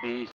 Peace.